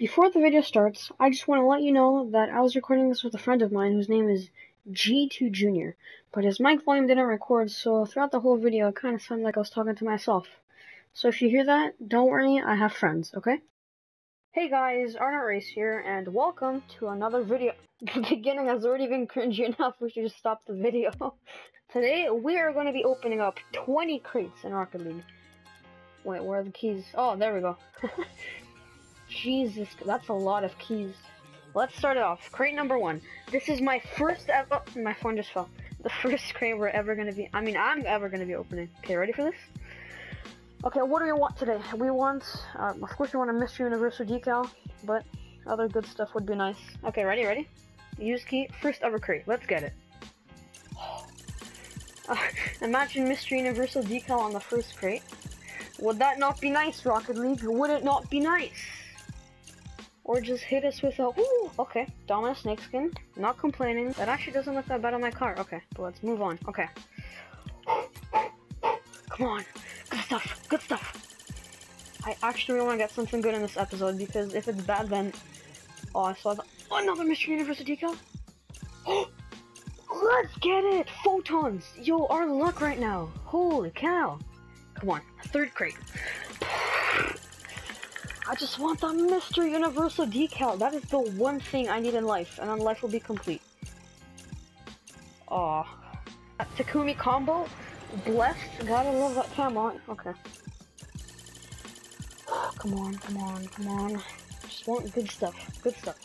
Before the video starts, I just want to let you know that I was recording this with a friend of mine whose name is G2 Junior, but his mic volume didn't record, so throughout the whole video it kind of sounded like I was talking to myself. So if you hear that, don't worry, I have friends, okay? Hey guys, Arnold Race here, and welcome to another video. The beginning has already been cringy enough, we should just stop the video. Today, we are going to be opening up 20 crates in Rocket League. Wait, where are the keys? Oh, there we go. Jesus, that's a lot of keys. Let's start it off. Crate number one. This is my first ever. Oh, my phone just fell. The first crate we're ever gonna be. I mean, I'm ever gonna be opening. Okay, ready for this? Okay, what do we want today? We want, uh, of course, we want a mystery universal decal, but other good stuff would be nice. Okay, ready, ready? Use key. First ever crate. Let's get it. Uh, imagine mystery universal decal on the first crate. Would that not be nice, Rocket League? Would it not be nice? Or just hit us with a, ooh, okay, Dominus Snakeskin, not complaining. That actually doesn't look that bad on my car. Okay, but let's move on. Okay. Come on, good stuff, good stuff. I actually really want to get something good in this episode because if it's bad, then, oh, I saw the, oh, another Mystery Universal decal. Let's get it! Photons! Yo, our luck right now. Holy cow. Come on, third crate. I just want the Mystery Universal decal. That is the one thing I need in life, and then life will be complete. Aw. Takumi combo. Blessed. Gotta love that camera. Okay. Come on, come on, come on. Just want good stuff. Good stuff.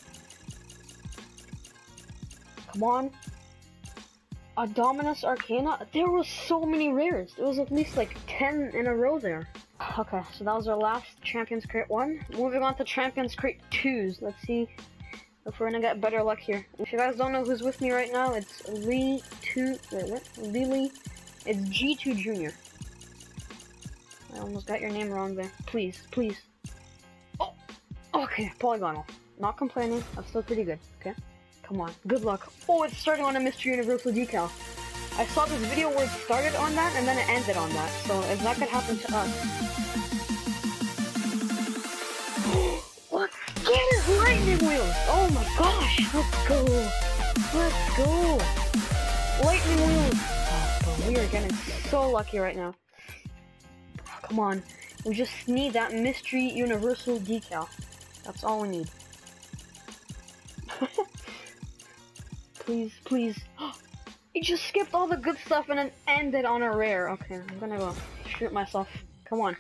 Come on. A Dominus Arcana? There was so many rares. There was at least like 10 in a row there. Okay, so that was our last Champions Crate 1. Moving on to Champions Crate 2s. Let's see if we're gonna get better luck here. If you guys don't know who's with me right now, it's Lee 2, wait, what? Lily, it's G2 Junior. I almost got your name wrong there. Please, please. Oh, okay, Polygonal. Not complaining, I'm still pretty good, okay? Come on, good luck. Oh, it's starting on a Mystery Universal decal. I saw this video where it started on that and then it ended on that. So if that could happen to us. Get it! Lightning wheels! Oh my gosh! Let's go! Let's go! Lightning wheels! Oh, we are getting so lucky right now. Come on. We just need that mystery universal decal. That's all we need. please, please. You just skipped all the good stuff and then ended on a rare. Okay, I'm gonna go shoot myself. Come on.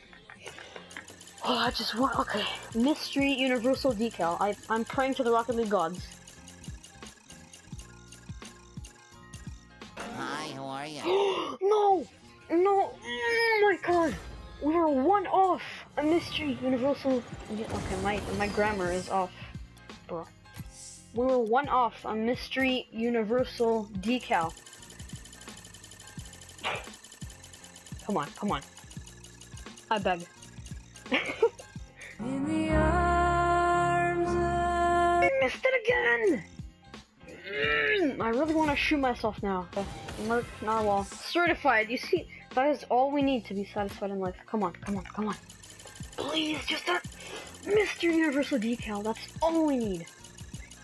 Oh, I just want. Okay, mystery universal decal. I I'm praying to the Rocket League gods. Hi, how are you? no, no. Oh my god. We were one off a mystery universal. Okay, my my grammar is off, bro. We were one off a mystery universal decal. Come on, come on. I beg. In the arms I missed it again! Mm, I really want to shoot myself now. Merc Narwhal. Certified, you see, that is all we need to be satisfied in life. Come on, come on, come on. Please, just that Mr. Universal decal, that's all we need.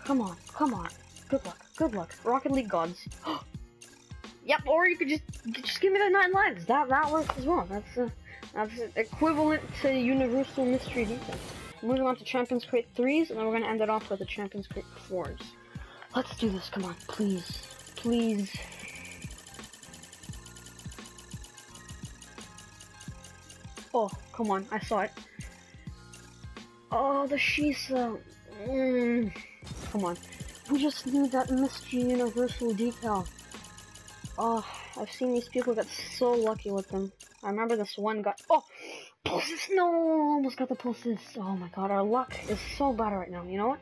Come on, come on. Good luck, good luck. Rocket League gods. yep, or you could just just give me the nine lives. That that works as well. That's uh, that's equivalent to Universal Mystery decal. Moving on to Champions Crate threes, and then we're gonna end it off with the Champions Crate fours. Let's do this. Come on, please, please. Oh, come on, I saw it. Oh, the Shisa. Mm. Come on. We just need that mystery universal decal. Oh, I've seen these people get so lucky with them. I remember this one guy. Oh, Pulsus! No, almost got the Pulsus. Oh my god, our luck is so bad right now. You know what?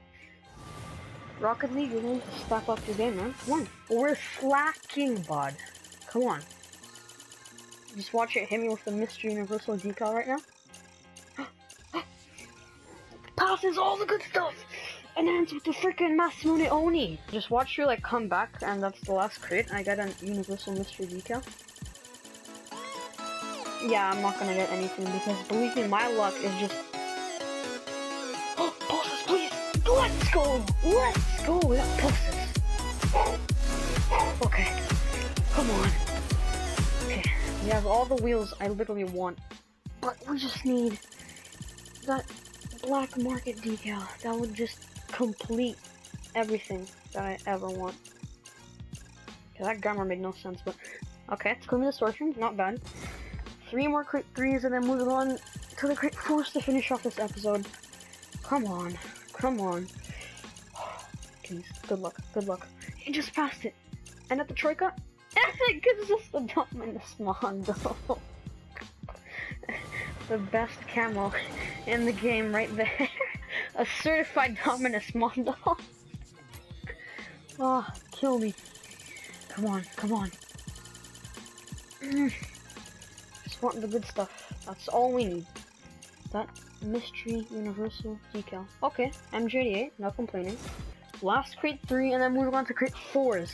Rocket League, you need to step up your game, man. Come on. We're slacking, bud. Come on. Just watch it hit me with the mystery universal decal right now. Passes all the good stuff! And ends with the freaking Masamune Oni! Just watch you like come back and that's the last crate. I got a universal mystery decal. Yeah, I'm not gonna get anything because believe me, my luck is just. Oh, bosses, please! Let's go! Let's go! Got Pulsus. Okay. Come on. Okay. We have all the wheels I literally want. But we just need that black market decal. That would just complete everything that I ever want. Okay, that grammar made no sense, but okay, it's Gloomy Distortion, not bad. Three more crit threes and then moving on to the crit fours to finish off this episode. Come on, come on. Please, good luck, good luck. He just passed it. And at the Troika, it gives us the Dominus Mondo. the. The best camo in the game right there. A certified Dominus Mondo. oh, kill me. Come on, come on. Mm. Just want the good stuff. That's all we need. That mystery universal decal. Okay, MJ88, no complaining. Last crate 3 and then moving on to crate 4s.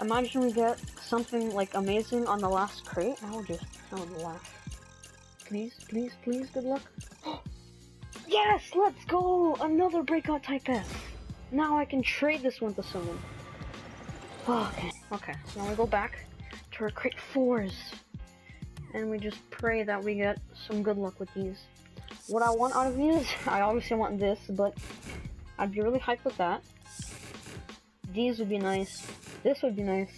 Imagine we get something like amazing on the last crate. I would just, I would laugh. Please, please, please, good luck. yes, let's go! Another breakout type S. Now I can trade this one to someone. Okay, okay. So now we go back to our crate fours. And we just pray that we get some good luck with these. What I want out of these, I obviously want this, but I'd be really hyped with that. These would be nice. This would be nice.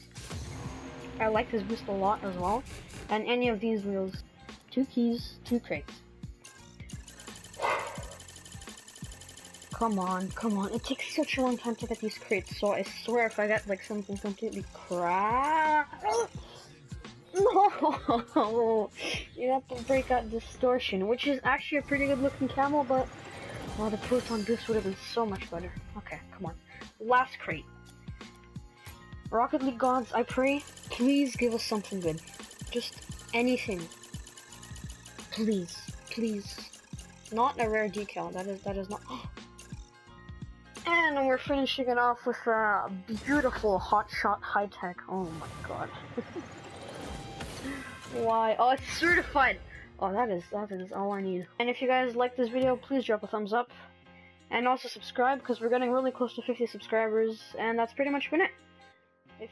I like this boost a lot as well. And any of these wheels. Two keys, two crates. Come on, come on. It takes such a long time to get these crates, so I swear if I get like something completely crap. No! You have to break out distortion, which is actually a pretty good looking camel, but well, the proton boost would have been so much better. Okay, come on. Last crate. Rocket League gods, I pray, please give us something good. Just anything. Please, please. Not a rare decal. That is that is not. And we're finishing it off with a beautiful hot shot high tech. Oh my god. Why? Oh, it's certified. Oh, that is that is all I need. And if you guys like this video, please drop a thumbs up. And also subscribe, because we're getting really close to 50 subscribers, and that's pretty much been it. If